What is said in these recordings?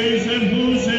que Jesus é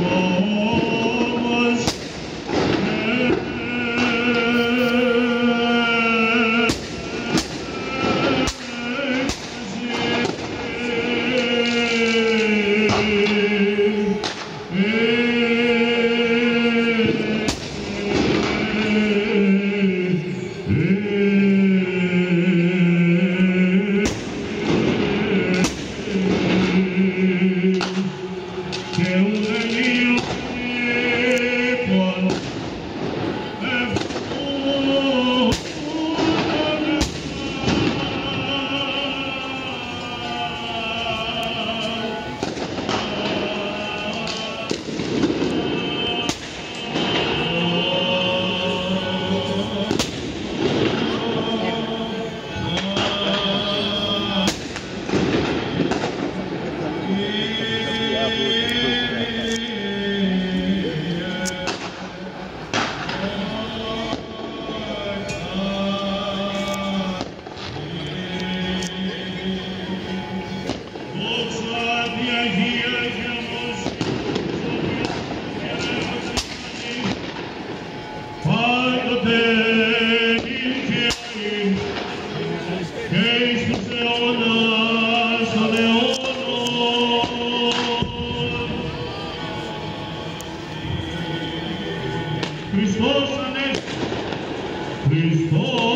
Whoa. Χριστός Ανέστη. Χριστός